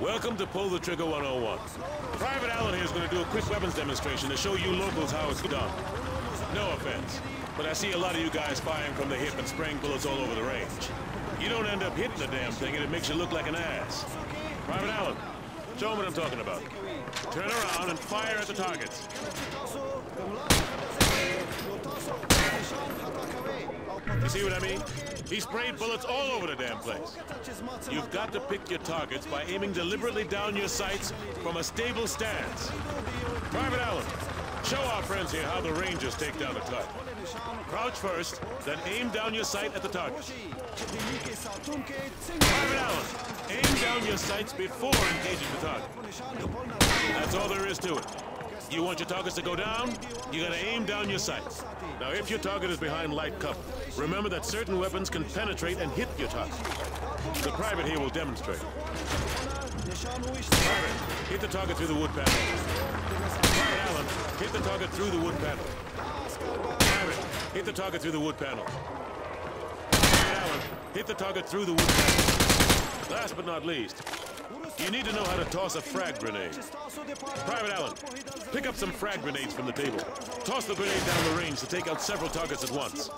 Welcome to Pull the Trigger 101. Private Allen here is going to do a quick weapons demonstration to show you locals how it's done. No offense, but I see a lot of you guys firing from the hip and spraying bullets all over the range. You don't end up hitting the damn thing and it makes you look like an ass. Private Allen, show them what I'm talking about. Turn around and fire at the targets. You see what I mean? He sprayed bullets all over the damn place. You've got to pick your targets by aiming deliberately down your sights from a stable stance. Private Allen, show our friends here how the Rangers take down a target. Crouch first, then aim down your sight at the target. Private Allen, aim down your sights before engaging the target. That's all there is to it. You want your targets to go down, you gotta aim down your sights. Now, if your target is behind light cover, remember that certain weapons can penetrate and hit your target. The private here will demonstrate. Private, hit the target through the wood panel. Private Allen, hit the target through the wood panel. Private, hit the target through the wood panel. Private Allen, hit the target through the wood panel. Last but not least, you need to know how to toss a frag grenade. Private Allen, pick up some frag grenades from the table. Toss the grenade down the range to take out several targets at once.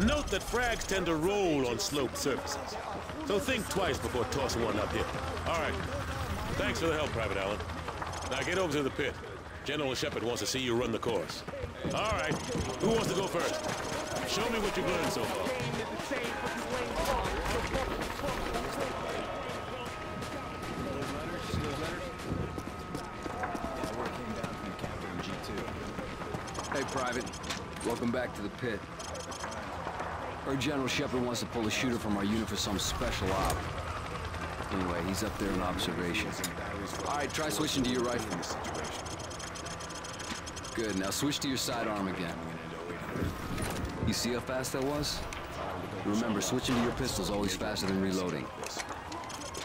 Note that frags tend to roll on sloped surfaces. So think twice before tossing one up here. All right. Thanks for the help, Private Allen. Now get over to the pit. General Shepard wants to see you run the course. All right. Who wants to go first? Show me what you've learned so far. Private. Welcome back to the pit. Our General Shepard wants to pull a shooter from our unit for some special op. Anyway, he's up there in observation. All right, try switching to your rifle. Good, now switch to your sidearm again. You see how fast that was? Remember, switching to your pistol's always faster than reloading.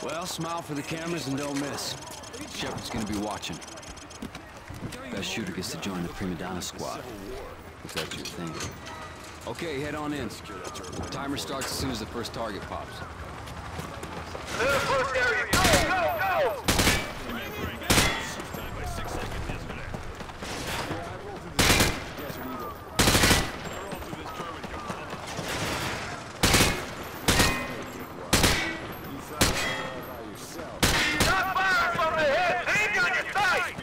Well, smile for the cameras and don't miss. Shepard's gonna be watching. Best shooter gets to join the Prima Donna squad. If that's your thing. Okay, head on in. Timer starts as soon as the first target pops. First. Go, go, go! Not firing from the hip! Aim on your sight!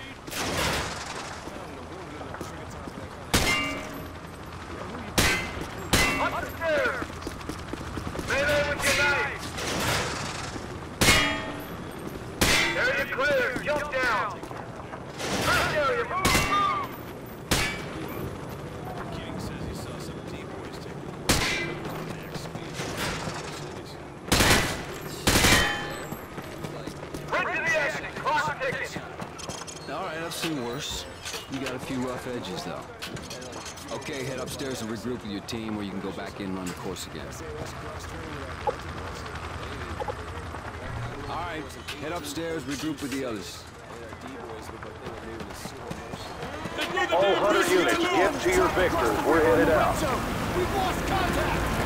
Up! Melee with your knife! Area clear! Jump down! First area, move, move! Says he saw some D-boys take Right to the action! All right, I've seen worse. You got a few rough edges, though. Okay, head upstairs and regroup with your team, where you can go back in and run the course again. All right, head upstairs, regroup with the others. All Hunter units, get to your victors. We're headed out. We've lost contact!